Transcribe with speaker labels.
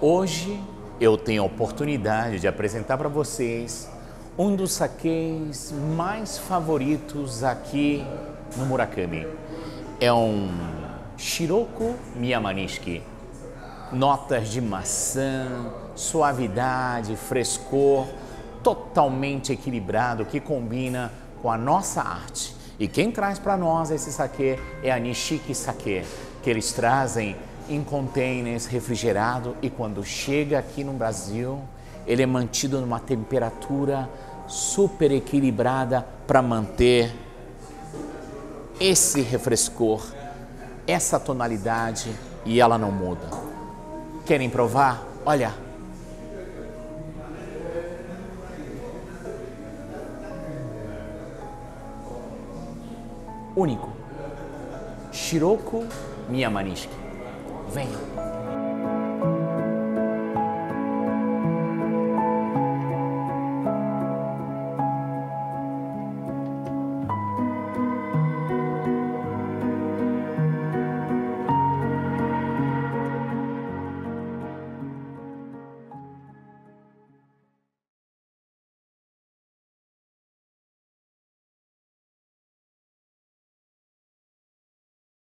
Speaker 1: Hoje eu tenho a oportunidade de apresentar para vocês um dos saques mais favoritos aqui no Murakami. É um Shiroko Miyamanishi. Notas de maçã, suavidade, frescor, totalmente equilibrado que combina com a nossa arte. E quem traz para nós esse saque é a Nishiki Sake, que eles trazem em containers refrigerado e quando chega aqui no Brasil, ele é mantido numa temperatura super equilibrada para manter esse refrescor, essa tonalidade e ela não muda. Querem provar? Olha. Único. Shiroko Miyamanishi. Venha.